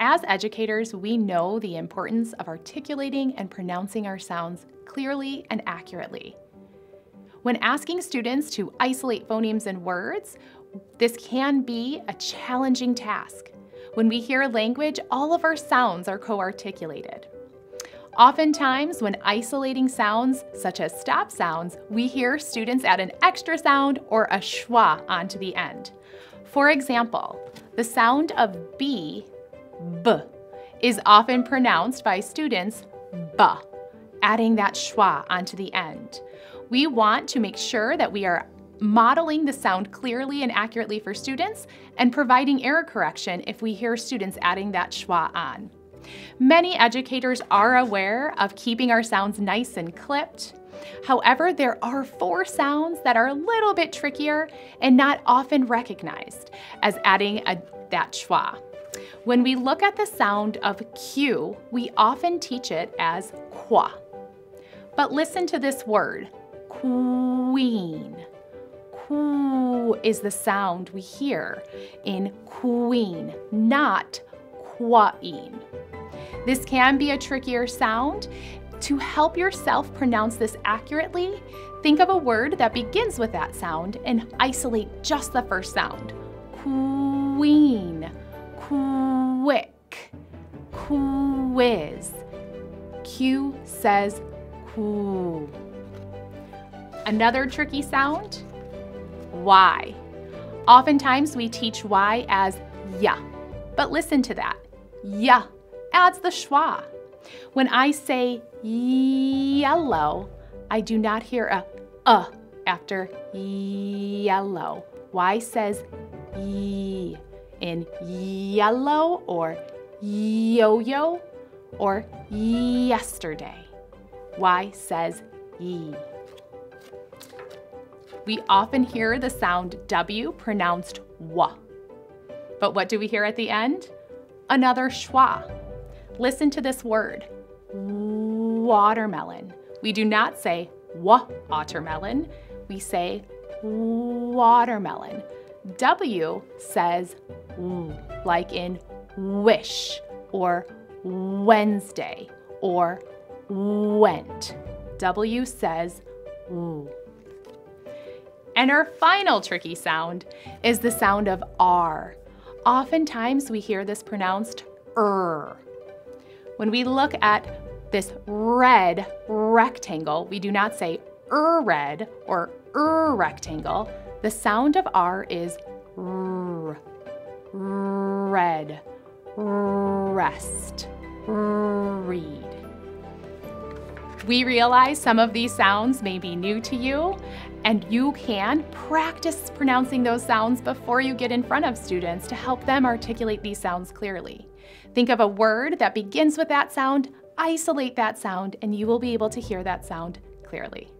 As educators, we know the importance of articulating and pronouncing our sounds clearly and accurately. When asking students to isolate phonemes in words, this can be a challenging task. When we hear a language, all of our sounds are co-articulated. Oftentimes, when isolating sounds, such as stop sounds, we hear students add an extra sound or a schwa onto the end. For example, the sound of B, b, is often pronounced by students ba, adding that schwa onto the end. We want to make sure that we are modeling the sound clearly and accurately for students and providing error correction if we hear students adding that schwa on. Many educators are aware of keeping our sounds nice and clipped. However, there are four sounds that are a little bit trickier and not often recognized as adding a, that schwa. When we look at the sound of Q, we often teach it as qua. But listen to this word, queen. Qu is the sound we hear in queen, not quaeen. This can be a trickier sound. To help yourself pronounce this accurately, think of a word that begins with that sound and isolate just the first sound. Queen, quick, quiz. Q says Q. Another tricky sound, Y. Oftentimes we teach Y as ya, but listen to that. Ya adds the schwa. When I say yellow, I do not hear a uh after yellow. Y says ye in yellow or yo-yo or yesterday. Y says ye. We often hear the sound W pronounced wa. But what do we hear at the end? Another schwa. Listen to this word, watermelon. We do not say wa watermelon, we say watermelon. W says like in wish or Wednesday or went. W says ooh. And our final tricky sound is the sound of R. Oftentimes we hear this pronounced er. When we look at this red rectangle, we do not say er red or er rectangle. The sound of R is r, red, rest, read. We realize some of these sounds may be new to you, and you can practice pronouncing those sounds before you get in front of students to help them articulate these sounds clearly. Think of a word that begins with that sound, isolate that sound, and you will be able to hear that sound clearly.